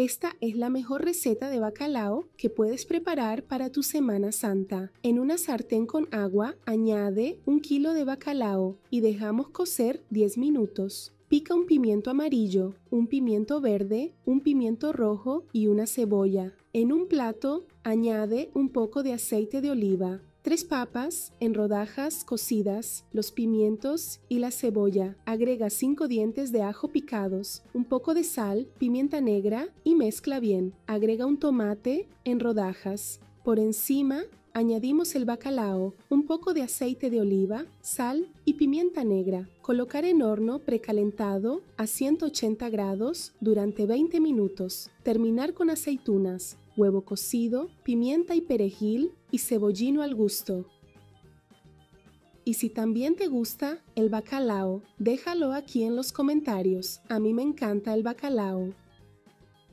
Esta es la mejor receta de bacalao que puedes preparar para tu Semana Santa. En una sartén con agua añade un kilo de bacalao y dejamos cocer 10 minutos. Pica un pimiento amarillo, un pimiento verde, un pimiento rojo y una cebolla. En un plato añade un poco de aceite de oliva, Tres papas en rodajas cocidas, los pimientos y la cebolla. Agrega cinco dientes de ajo picados, un poco de sal, pimienta negra y mezcla bien. Agrega un tomate en rodajas. Por encima añadimos el bacalao, un poco de aceite de oliva, sal y pimienta negra. Colocar en horno precalentado a 180 grados durante 20 minutos. Terminar con aceitunas, huevo cocido, pimienta y perejil y cebollino al gusto. Y si también te gusta el bacalao, déjalo aquí en los comentarios. A mí me encanta el bacalao.